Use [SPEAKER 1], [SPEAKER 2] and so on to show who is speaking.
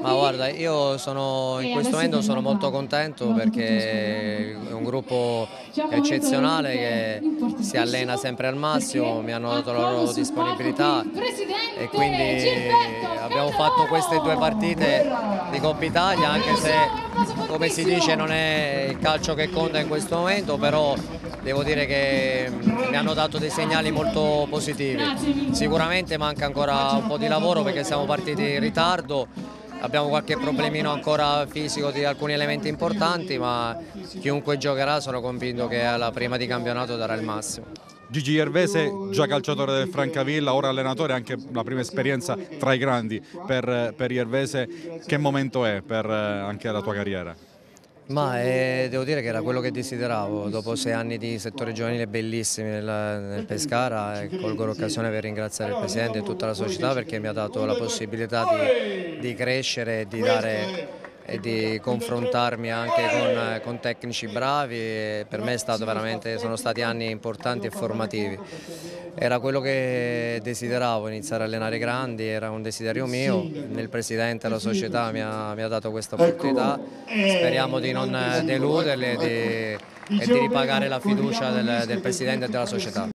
[SPEAKER 1] Ma guarda, io sono, in questo momento sono molto contento perché gruppo eccezionale che si allena sempre al massimo, mi hanno dato la loro disponibilità e quindi abbiamo fatto queste due partite di Coppa Italia anche se come si dice non è il calcio che conta in questo momento però devo dire che mi hanno dato dei segnali molto positivi. Sicuramente manca ancora un po' di lavoro perché siamo partiti in ritardo, abbiamo qualche problemino ancora fisico di alcuni elementi importanti ma chiunque giocherà sono convinto che alla prima di campionato darà il massimo.
[SPEAKER 2] Gigi Iervese, già calciatore del Francavilla, ora allenatore, anche la prima esperienza tra i grandi per, per Iervese, che momento è per anche la tua carriera?
[SPEAKER 1] Ma eh, devo dire che era quello che desideravo, dopo sei anni di settore giovanile bellissimi nel, nel Pescara eh, colgo l'occasione per ringraziare il Presidente e tutta la società perché mi ha dato la possibilità di, di crescere e di dare e di confrontarmi anche con, con tecnici bravi per me sono stati anni importanti e formativi. Era quello che desideravo, iniziare a allenare grandi, era un desiderio mio, il Presidente la società mi ha, mi ha dato questa opportunità, speriamo di non deluderli e di, e di ripagare la fiducia del, del Presidente e della società.